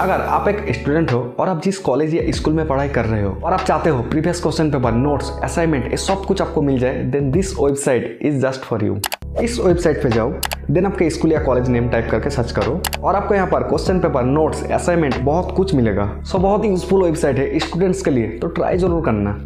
अगर आप एक स्टूडेंट हो और आप जिस कॉलेज या स्कूल में पढ़ाई कर रहे हो और आप चाहते हो previous question paper notes assignment ये सब कुछ आपको मिल जाए then this website is just for you इस वेबसाइट पे जाओ देन आपके स्कूल या कॉलेज नेम टाइप करके सर्च करो और आपको यहाँ पर क्वेश्चन पेपर नोट्स असाइनमेंट बहुत कुछ मिलेगा। सो बहुत ही यूजफुल वेबसाइट है स्टूडेंट्स के लिए तो ट्राई ज़रूर करना।